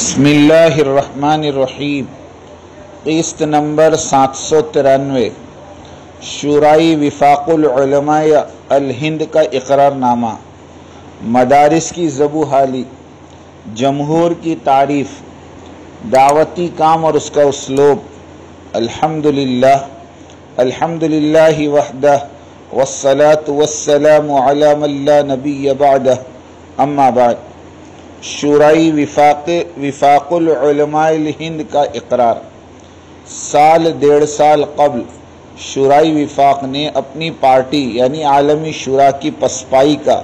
بسم اللہ الرحمن الرحیم، قسط نمبر سات سو ترانوے شورائی وفاق العلماء الہند کا اقرار نامہ، مدارس کی زبو حالی، جمہور کی تعریف، دعوتی کام اور اس کا اسلوب الحمد للہ الحمد للہ وحدہ، والصلاة والسلام علی من لا نبی بعدہ، اما بعد۔ شورائی وفاق وفاق العلماء الہند کا اقرار۔ سال ڈیڑھ سال قبل شورائی وفاق نے اپنی پارٹی یعنی عالمی شورا کی پسپائی کا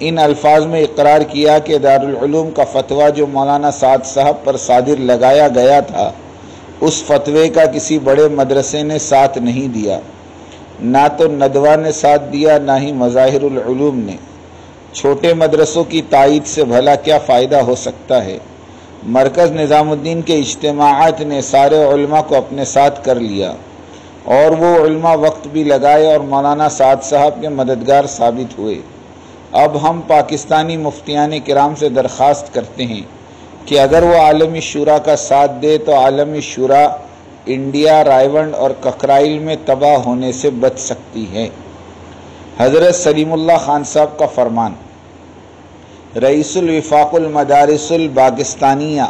ان الفاظ میں اقرار کیا کہ دارالعلوم کا فتویٰ جو مولانا سعد صاحب پر صادر لگایا گیا تھا، اس فتوے کا کسی بڑے مدرسے نے ساتھ نہیں دیا۔ نہ تو ندوہ نے ساتھ دیا، نہ ہی مظاہر العلوم نے۔ چھوٹے مدرسوں کی تائید سے بھلا کیا فائدہ ہو سکتا ہے؟ مرکز نظام الدین کے اجتماعات نے سارے علماء کو اپنے ساتھ کر لیا، اور وہ علماء وقت بھی لگائے اور مولانا سعد صاحب کے مددگار ثابت ہوئے۔ اب ہم پاکستانی مفتیان کرام سے درخواست کرتے ہیں کہ اگر وہ عالمی شورا کا ساتھ دے تو عالمی شورا انڈیا رائیونڈ اور ککرائل میں تباہ ہونے سے بچ سکتی ہے۔ حضرت سلیم اللہ خان صاحب کا فرمان۔ رئیس الوفاق المدارس الباکستانیہ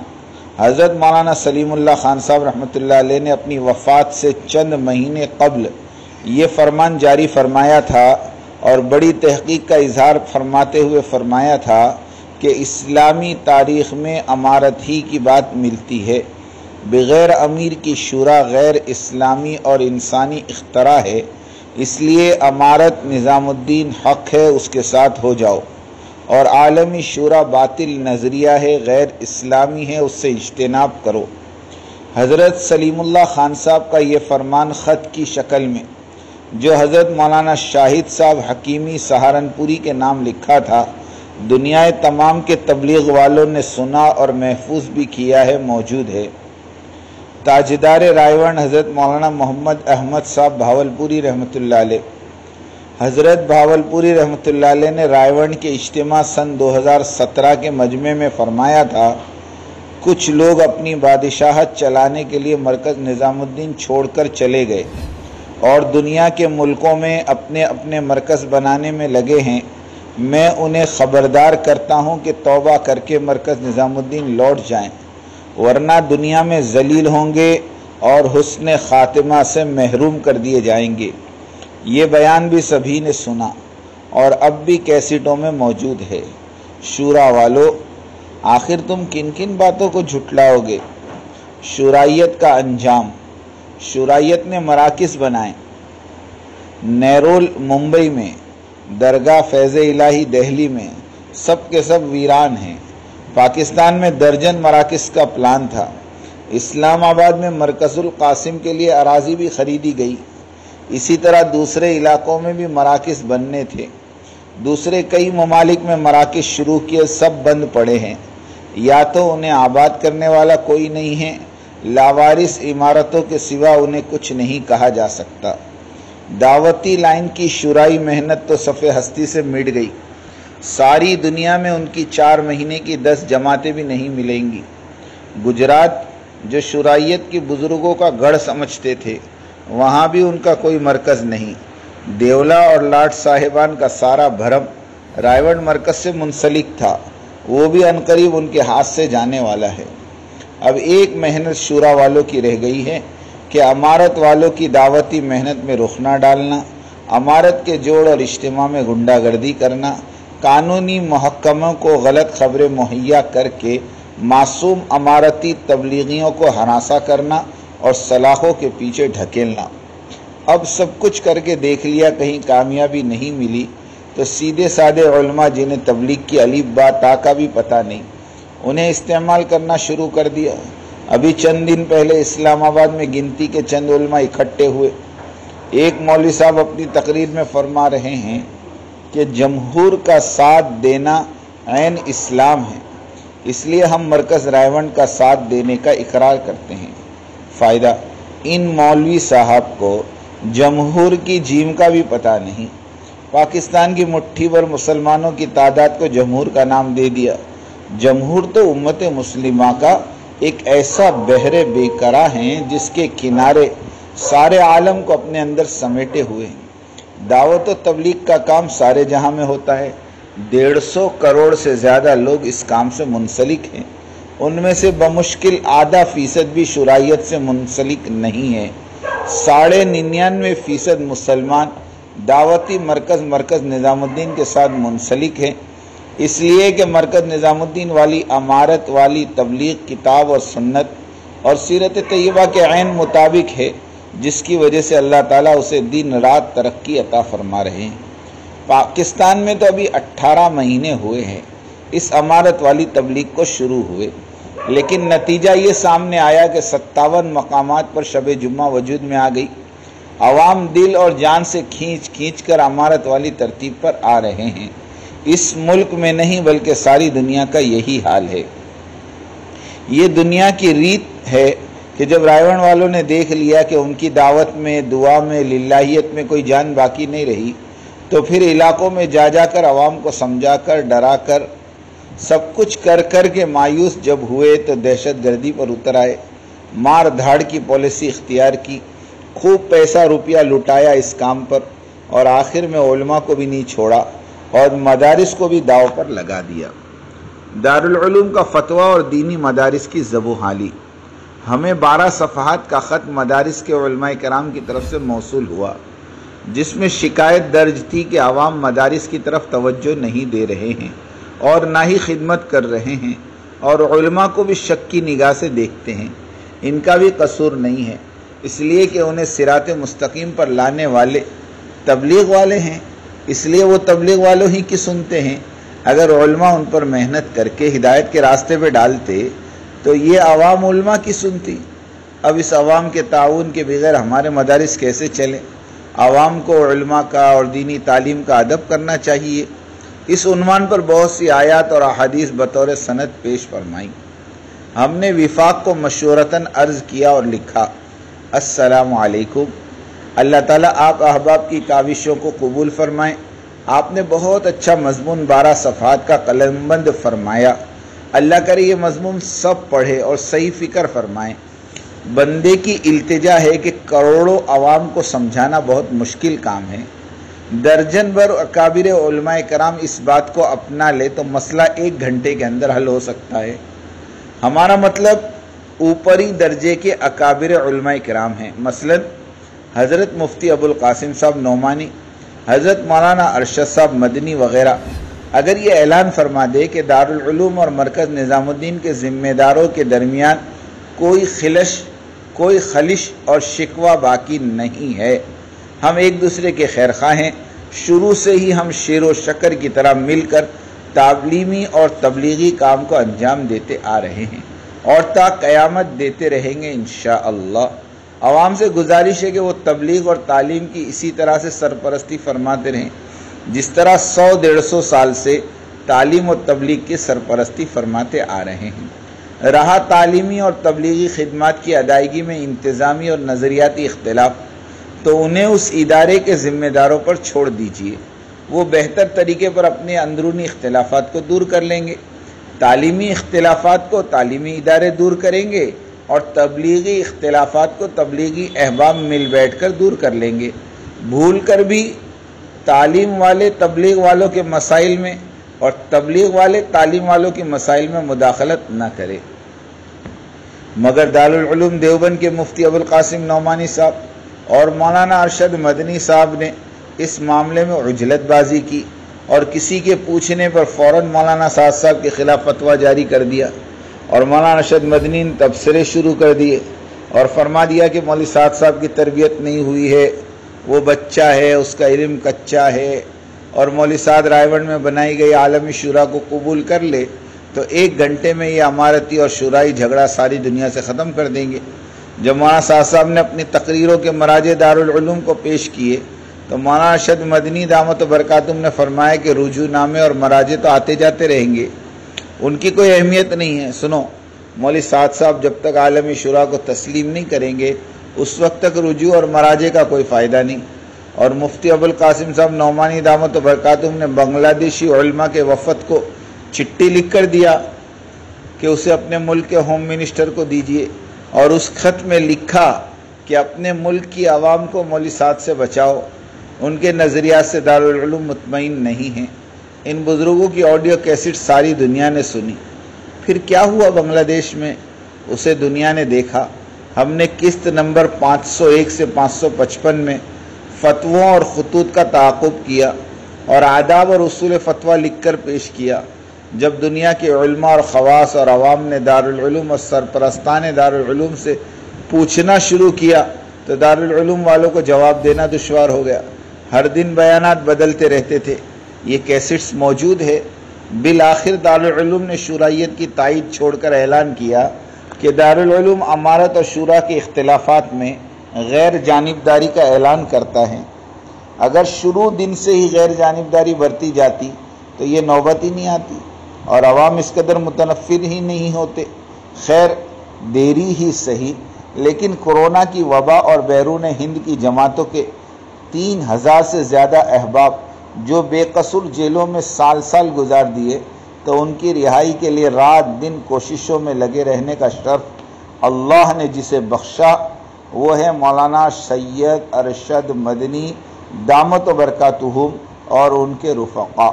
حضرت مولانا سلیم اللہ خان صاحب رحمۃ اللہ علیہ نے اپنی وفات سے چند مہینے قبل یہ فرمان جاری فرمایا تھا اور بڑی تحقیق کا اظہار فرماتے ہوئے فرمایا تھا کہ اسلامی تاریخ میں امارت ہی کی بات ملتی ہے۔ بغیر امیر کی شورا غیر اسلامی اور انسانی اختراع ہے، اس لیے امارت نظام الدین حق ہے، اس کے ساتھ ہو جاؤ۔ اور عالمی شورا باطل نظریہ ہے، غیر اسلامی ہے، اس سے اجتناب کرو۔ حضرت سلیم اللہ خان صاحب کا یہ فرمان خط کی شکل میں، جو حضرت مولانا شاہد صاحب حکیمی سہارنپوری کے نام لکھا تھا، دنیا تمام کے تبلیغ والوں نے سنا اور محفوظ بھی کیا ہے، موجود ہے۔ تاجدار رائیون حضرت مولانا محمد احمد صاحب بھاولپوری رحمۃ اللہ علیہ۔ حضرت بھاولپوری رحمۃ اللہ علیہ نے رائیون کے اجتماع سن دو ہزار سترہ کے مجمع میں فرمایا تھا، کچھ لوگ اپنی بادشاہت چلانے کے لیے مرکز نظام الدین چھوڑ کر چلے گئے اور دنیا کے ملکوں میں اپنے اپنے مرکز بنانے میں لگے ہیں۔ میں انہیں خبردار کرتا ہوں کہ توبہ کر کے مرکز نظام الدین لوٹ جائیں، ورنہ دنیا میں ذلیل ہوں گے اور حسن خاتمہ سے محروم کر دیے جائیں گے۔ یہ بیان بھی سبھی نے سنا اور اب بھی کیسٹوں میں موجود ہے۔ شورا والو، آخر تم کن کن باتوں کو جھٹلاؤ گے؟ شورائیت کا انجام۔ شورائیت نے مراکز بنائے۔ نیرول، ممبئی میں، درگاہ فیض الہی، دہلی میں، سب کے سب ویران ہیں۔ پاکستان میں درجن مراکز کا پلان تھا۔ اسلام آباد میں مرکز القاسم کے لیے اراضی بھی خریدی گئی۔ اسی طرح دوسرے علاقوں میں بھی مراکز بننے تھے۔ دوسرے کئی ممالک میں مراکز شروع کیے، سب بند پڑے ہیں۔ یا تو انہیں آباد کرنے والا کوئی نہیں ہے، لاوارث عمارتوں کے سوا انہیں کچھ نہیں کہا جا سکتا۔ دعوتی لائن کی شرائی محنت تو صفحہ ہستی سے مٹ گئی۔ ساری دنیا میں ان کی چار مہینے کی دس جماعتیں بھی نہیں ملیں گی۔ گجرات جو شرائیت کی بزرگوں کا گڑھ سمجھتے تھے۔ وہاں بھی ان کا کوئی مرکز نہیں۔ دیولا اور لاٹ صاحبان کا سارا بھرم رائیونڈ مرکز سے منسلک تھا۔ وہ بھی انقریب ان کے ہاتھ سے جانے والا ہے۔ اب ایک محنت شورا والوں کی رہ گئی ہے کہ امارت والوں کی دعوتی محنت میں رخ نہ ڈالنا، امارت کے جوڑ اور اجتماع میں گنڈا گردی کرنا، قانونی محکموں کو غلط خبریں مہیا کر کے معصوم امارتی تبلیغیوں کو ہراساں کرنا اور صلاحوں کے پیچھے ڈھکیلنا۔ اب سب کچھ کر کے دیکھ لیا، کہیں کامیابی نہیں ملی۔ تو سیدھے سادے علماء جنہیں تبلیغ کی علیب بات کا بھی پتہ نہیں، انہیں استعمال کرنا شروع کر دیا۔ ابھی چند دن پہلے اسلام آباد میں گنتی کے چند علماء اکٹھے ہوئے۔ ایک مولوی صاحب اپنی تقریر میں فرما رہے ہیں کہ جمہور کا ساتھ دینا عین اسلام ہے۔ اس لیے ہم مرکز رائیونڈ کا ساتھ دینے کا اقرار کرتے ہیں۔ فائدہ۔ ان مولوی صاحب کو جمہور کی جیم کا بھی پتہ نہیں۔ پاکستان کی مٹھی بھر مسلمانوں کی تعداد کو جمہور کا نام دے دیا۔ جمہور تو امت مسلمہ کا ایک ایسا بحر بے کرا ہیں جس کے کنارے سارے عالم کو اپنے اندر سمیٹے ہوئے ہیں۔ دعوت و تبلیغ کا کام سارے جہاں میں ہوتا ہے۔ ڈیڑھ سو کروڑ سے زیادہ لوگ اس کام سے منسلک ہیں۔ ان میں سے بمشکل آدھا فیصد بھی شرائط سے منسلک نہیں ہے۔ ساڑھے ننانوے فیصد مسلمان دعوتی مرکز مرکز نظام الدین کے ساتھ منسلک ہیں۔ اس لیے کہ مرکز نظام الدین والی امارت والی تبلیغ کتاب اور سنت اور سیرت طیبہ کے عین مطابق ہے، جس کی وجہ سے اللہ تعالیٰ اسے دن رات ترقی عطا فرما رہے ہیں۔ پاکستان میں تو ابھی اٹھارہ مہینے ہوئے ہیں۔ اس امارت والی تبلیغ کو شروع ہوئے۔ لیکن نتیجہ یہ سامنے آیا کہ ستاون مقامات پر شب جمعہ وجود میں آ گئی۔ عوام دل اور جان سے کھینچ کھینچ کر امارت والی ترتیب پر آ رہے ہیں۔ اس ملک میں نہیں بلکہ ساری دنیا کا یہی حال ہے۔ یہ دنیا کی ریت ہے کہ جب رائے والوں نے دیکھ لیا کہ ان کی دعوت میں، دعا میں، للہیت میں کوئی جان باقی نہیں رہی، تو پھر علاقوں میں جا جا کر عوام کو سمجھا کر، ڈرا کر سب کچھ کر کر کے مایوس جب ہوئے تو دہشت گردی پر اتر آئے۔ مار دھاڑ کی پالیسی اختیار کی۔ خوب پیسہ روپیہ لٹایا اس کام پر اور آخر میں علماء کو بھی نہیں چھوڑا اور مدارس کو بھی داؤ پر لگا دیا۔ دارالعلوم کا فتویٰ اور دینی مدارس کی زبو حالی۔ ہمیں بارہ صفحات کا خط مدارس کے علماء کرام کی طرف سے موصول ہوا، جس میں شکایت درج تھی کہ عوام مدارس کی طرف توجہ نہیں دے رہے ہیں۔ اور نہ ہی خدمت کر رہے ہیں اور علماء کو بھی شک کی نگاہ سے دیکھتے ہیں۔ ان کا بھی قصور نہیں ہے۔ اس لیے کہ انہیں سرات مستقیم پر لانے والے تبلیغ والے ہیں۔ اس لیے وہ تبلیغ والوں ہی کی سنتے ہیں۔ اگر علماء ان پر محنت کر کے ہدایت کے راستے پہ ڈالتے تو یہ عوام علماء کی سنتی۔ اب اس عوام کے تعاون کے بغیر ہمارے مدارس کیسے چلیں؟ عوام کو علماء کا اور دینی تعلیم کا ادب کرنا چاہیے۔ اس عنوان پر بہت سی آیات اور احادیث بطور صنعت پیش فرمائی ہم نے وفاق کو مشورتاً عرض کیا اور لکھا، السلام علیکم۔ اللہ تعالیٰ آپ احباب کی کاوشوں کو قبول فرمائیں آپ نے بہت اچھا مضمون بارہ صفحات کا قلم بند فرمایا۔ اللہ کرے یہ مضمون سب پڑھے اور صحیح فکر فرمائیں بندے کی التجا ہے کہ کروڑوں عوام کو سمجھانا بہت مشکل کام ہے۔ درجن بر اکابر علماء کرام اس بات کو اپنا لے تو مسئلہ ایک گھنٹے کے اندر حل ہو سکتا ہے۔ ہمارا مطلب اوپری درجے کے اکابر علماء کرام ہیں۔ مثلا حضرت مفتی ابو القاسم صاحب نعمانی، حضرت مولانا ارشد صاحب مدنی وغیرہ۔ اگر یہ اعلان فرما دے کہ دارالعلوم اور مرکز نظام الدین کے ذمہ داروں کے درمیان کوئی خلش کوئی خلش اور شکوہ باقی نہیں ہے۔ ہم ایک دوسرے کے خیر خواہ ہیں۔ شروع سے ہی ہم شیر و شکر کی طرح مل کر تعلیمی اور تبلیغی کام کو انجام دیتے آ رہے ہیں۔ اور تا قیامت دیتے رہیں گے انشاءاللہ۔ عوام سے گزارش ہے کہ وہ تبلیغ اور تعلیم کی اسی طرح سے سرپرستی فرماتے رہیں۔ جس طرح سو ڈیڑھ سو سال سے تعلیم و تبلیغ کی سرپرستی فرماتے آ رہے ہیں۔ رہا تعلیمی اور تبلیغی خدمات کی ادائیگی میں انتظامی اور نظریاتی اختلاف تو انہیں اس ادارے کے ذمہ داروں پر چھوڑ دیجیے۔ وہ بہتر طریقے پر اپنے اندرونی اختلافات کو دور کر لیں گے۔ تعلیمی اختلافات کو تعلیمی ادارے دور کریں گے اور تبلیغی اختلافات کو تبلیغی احباب مل بیٹھ کر دور کر لیں گے۔ بھول کر بھی تعلیم والے تبلیغ والوں کے مسائل میں اور تبلیغ والے تعلیم والوں کے مسائل میں مداخلت نہ کرے۔ مگر دارالعلوم دیوبند کے مفتی ابوالقاسم نعمانی صاحب اور مولانا ارشد مدنی صاحب نے اس معاملے میں عجلت بازی کی اور کسی کے پوچھنے پر فوراً مولانا سعد صاحب کے خلاف فتویٰ جاری کر دیا اور مولانا ارشد مدنی نے تبصرے شروع کر دیے اور فرما دیا کہ مولوی سعد صاحب کی تربیت نہیں ہوئی ہے، وہ بچہ ہے، اس کا علم کچا ہے اور مولوی سعد رائے میں بنائی گئی عالمی شورا کو قبول کر لے تو ایک گھنٹے میں یہ امارتی اور شورائی جھگڑا ساری دنیا سے ختم کر دیں گے۔ جب مولانا صاحب صاحب نے اپنی تقریروں کے مراج دارالعلوم کو پیش کیے، تو مولانا ارشد مدنی دامت و برکاتم نے فرمایا کہ رجوع نامے اور مراجے تو آتے جاتے رہیں گے۔ ان کی کوئی اہمیت نہیں ہے۔ سنو مولوی سعد صاحب جب تک عالمی شورا کو تسلیم نہیں کریں گے، اس وقت تک رجوع اور مراجے کا کوئی فائدہ نہیں۔ اور مفتی ابوالقاسم صاحب نعمانی دامت و برکاتم نے بنگلہ دیشی علماء کے وفد کو چٹی لکھ کر دیا کہ اسے اپنے ملک کے ہوم منسٹر کو دیجیے۔ اور اس خط میں لکھا کہ اپنے ملک کی عوام کو مولیسات سے بچاؤ۔ ان کے نظریات سے دارالعلوم مطمئن نہیں ہیں۔ ان بزرگوں کی آڈیو کیسٹ ساری دنیا نے سنی۔ پھر کیا ہوا بنگلہ دیش میں؟ اسے دنیا نے دیکھا۔ ہم نے قسط نمبر پانچ سو ایک سے پانچ سو پچپن میں فتووں اور خطوط کا تعاقب کیا اور آداب اور اصول فتویٰ لکھ کر پیش کیا۔ جب دنیا کے علماء اور خواص اور عوام نے دارالعلوم اور سرپرستان دارالعلوم سے پوچھنا شروع کیا تو دارالعلوم والوں کو جواب دینا دشوار ہو گیا۔ ہر دن بیانات بدلتے رہتے تھے۔ یہ کیسٹس موجود ہے بالآخر دارالعلوم نے شورائیت کی تائید چھوڑ کر اعلان کیا کہ دارالعلوم امارت اور شورا کے اختلافات میں غیر جانبداری کا اعلان کرتا ہے۔ اگر شروع دن سے ہی غیر جانبداری برتی جاتی تو یہ نوبت ہی نہیں آتی۔ اور عوام اس قدر متنفر ہی نہیں ہوتے۔ خیر، دیری ہی صحیح، لیکن کرونا کی وبا اور بیرون ہند کی جماعتوں کے تین ہزار سے زیادہ احباب جو بے قصور جیلوں میں سال سال گزار دیے، تو ان کی رہائی کے لیے رات دن کوششوں میں لگے رہنے کا شرف اللہ نے جسے بخشا، وہ ہے مولانا سید ارشد مدنی دامت و برکاتہم اور ان کے رفقا۔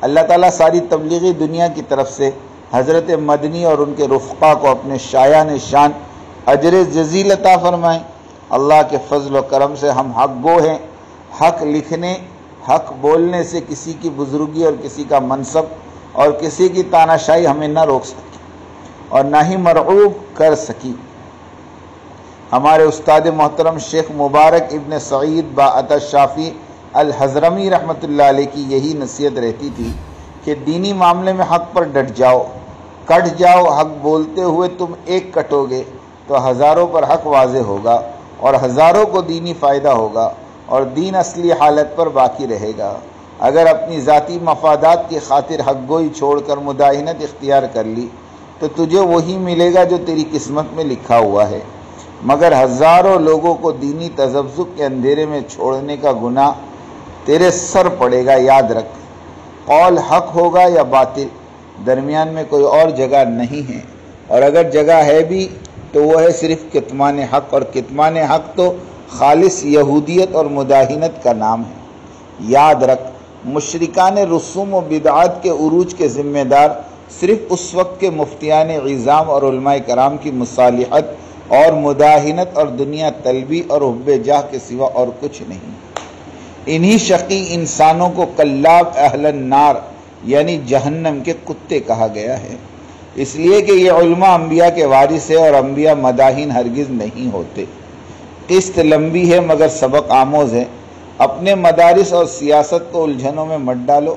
اللہ تعالیٰ ساری تبلیغی دنیا کی طرف سے حضرت مدنی اور ان کے رفقا کو اپنے شایان شان اجر جزیل عطا فرمائیں۔ اللہ کے فضل و کرم سے ہم حق گو ہیں، حق لکھنے، حق بولنے سے کسی کی بزرگی اور کسی کا منصب اور کسی کی تاناشائی ہمیں نہ روک سکی اور نہ ہی مرعوب کر سکی۔ ہمارے استاد محترم شیخ مبارک ابن سعید با شافی الحضرمی رحمۃ اللہ علیہ کی یہی نصیحت رہتی تھی کہ دینی معاملے میں حق پر ڈٹ جاؤ، کٹ جاؤ، حق بولتے ہوئے تم ایک کٹو گے تو ہزاروں پر حق واضح ہوگا اور ہزاروں کو دینی فائدہ ہوگا اور دین اصلی حالت پر باقی رہے گا۔ اگر اپنی ذاتی مفادات کی خاطر حق گوئی چھوڑ کر مداحنت اختیار کر لی، تو تجھے وہی ملے گا جو تیری قسمت میں لکھا ہوا ہے۔ مگر ہزاروں لوگوں کو دینی تذبذب کے اندھیرے میں چھوڑنے کا گناہ تیرے سر پڑے گا، یاد رکھ۔ قول حق ہوگا یا باطل، درمیان میں کوئی اور جگہ نہیں ہے۔ اور اگر جگہ ہے بھی تو وہ ہے صرف کتمان حق۔ اور کتمان حق تو خالص یہودیت اور مداحنت کا نام ہے۔ یاد رکھ، مشرکان رسوم و بدعات کے عروج کے ذمہ دار صرف اس وقت کے مفتیان عظام اور علماء کرام کی مصالحت اور مداحنت اور دنیا طلبی اور حب جاہ کے سوا اور کچھ نہیں۔ انہی شقی انسانوں کو کلاب اہل النار یعنی جہنم کے کتے کہا گیا ہے۔ اس لیے کہ یہ علماء انبیاء کے وارث ہے اور انبیاء مداحین ہرگز نہیں ہوتے۔ قسط لمبی ہے مگر سبق آموز ہے۔ اپنے مدارس اور سیاست کو الجھنوں میں مت ڈالو۔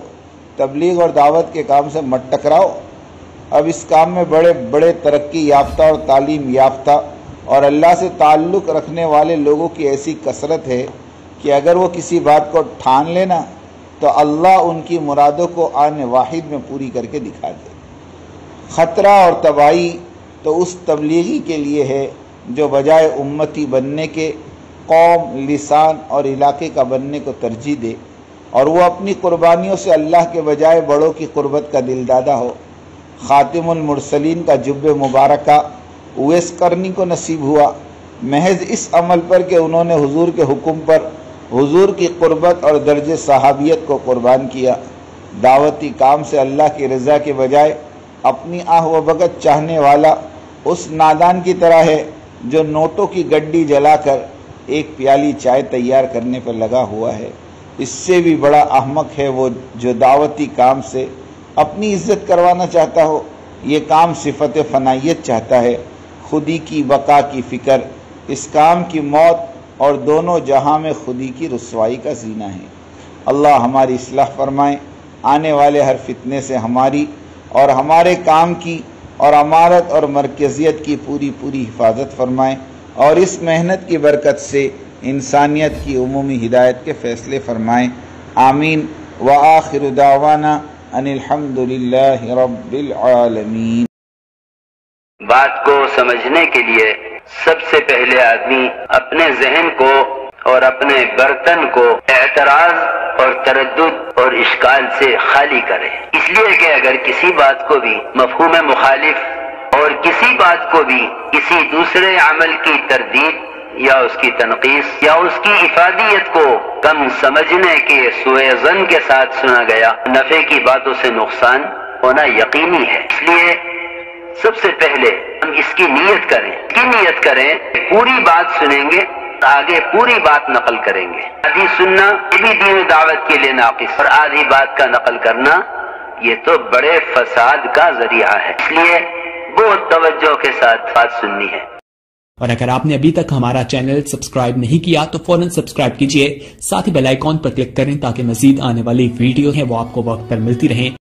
تبلیغ اور دعوت کے کام سے مت ٹکراؤ۔ اب اس کام میں بڑے بڑے ترقی یافتہ اور تعلیم یافتہ اور اللہ سے تعلق رکھنے والے لوگوں کی ایسی کثرت ہے کہ اگر وہ کسی بات کو ٹھان لینا تو اللہ ان کی مرادوں کو آنے واحد میں پوری کر کے دکھا دے۔ خطرہ اور تباہی تو اس تبلیغی کے لیے ہے جو بجائے امتی بننے کے قوم، لسان اور علاقے کا بننے کو ترجیح دے اور وہ اپنی قربانیوں سے اللہ کے بجائے بڑوں کی قربت کا دل دادا ہو۔ خاتم المرسلین کا جب مبارکہ اویس کرنی کو نصیب ہوا۔ محض اس عمل پر کہ انہوں نے حضور کے حکم پر حضور کی قربت اور درج صحابیت کو قربان کیا۔ دعوتی کام سے اللہ کی رضا کے بجائے اپنی آہ و بگت چاہنے والا اس نادان کی طرح ہے جو نوٹوں کی گڈی جلا کر ایک پیالی چائے تیار کرنے پر لگا ہوا ہے۔ اس سے بھی بڑا احمق ہے وہ جو دعوتی کام سے اپنی عزت کروانا چاہتا ہو۔ یہ کام صفت فنائیت چاہتا ہے۔ خودی کی بقا کی فکر، اس کام کی موت اور دونوں جہاں میں خودی کی رسوائی کا زینہ ہے اللہ ہماری اصلاح فرمائیں آنے والے ہر فتنے سے ہماری اور ہمارے کام کی اور امارت اور مرکزیت کی پوری پوری حفاظت فرمائیں اور اس محنت کی برکت سے انسانیت کی عمومی ہدایت کے فیصلے فرمائیں آمین۔ وآخر دعوانا ان الحمد للہ رب العالمین۔ بات کو سمجھنے کے لیے سب سے پہلے آدمی اپنے ذہن کو اور اپنے برتن کو اعتراض اور تردد اور اشکال سے خالی کرے۔ اس لیے کہ اگر کسی بات کو بھی مفہوم مخالف اور کسی بات کو بھی کسی دوسرے عمل کی تردید یا اس کی تنقید یا اس کی افادیت کو کم سمجھنے کے سوئے زن کے ساتھ سنا گیا، نفع کی باتوں سے نقصان ہونا یقینی ہے۔ اس لیے سب سے پہلے ہم اس کی نیت کریں۔ کی نیت کریں؟ پوری بات سنیں گے، آگے پوری بات نقل کریں گے۔ آدھی سننا یہ بھی دین دعوت کے لیے ناقص۔ اور آدھی بات کا نقل کرنا، یہ تو بڑے فساد کا ذریعہ ہے۔ اس لیے بہت توجہ کے ساتھ بات سننی ہے۔ اور اگر آپ نے ابھی تک ہمارا چینل سبسکرائب نہیں کیا، تو فوراً سبسکرائب کیجیے۔ ساتھ ہی بیل آئیکن پر کلک کریں تاکہ مزید آنے والی ویڈیو ہیں وہ آپ کو وقت پر ملتی رہیں۔